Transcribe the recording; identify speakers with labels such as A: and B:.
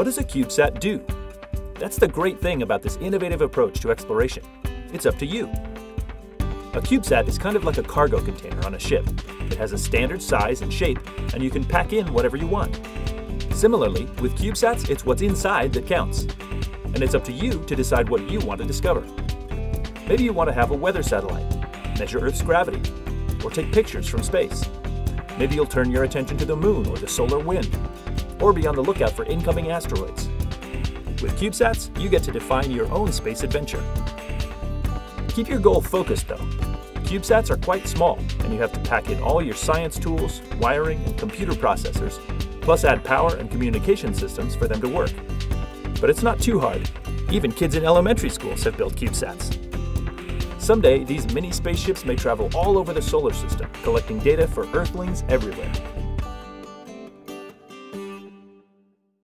A: What does a CubeSat do? That's the great thing about this innovative approach to exploration. It's up to you. A CubeSat is kind of like a cargo container on a ship. It has a standard size and shape, and you can pack in whatever you want. Similarly, with CubeSats, it's what's inside that counts. And it's up to you to decide what you want to discover. Maybe you want to have a weather satellite, measure Earth's gravity, or take pictures from space. Maybe you'll turn your attention to the moon or the solar wind, or be on the lookout for incoming asteroids. With CubeSats, you get to define your own space adventure. Keep your goal focused though. CubeSats are quite small, and you have to pack in all your science tools, wiring, and computer processors, plus add power and communication systems for them to work. But it's not too hard. Even kids in elementary schools have built CubeSats. Someday, these mini spaceships may travel all over the solar system, collecting data for Earthlings everywhere.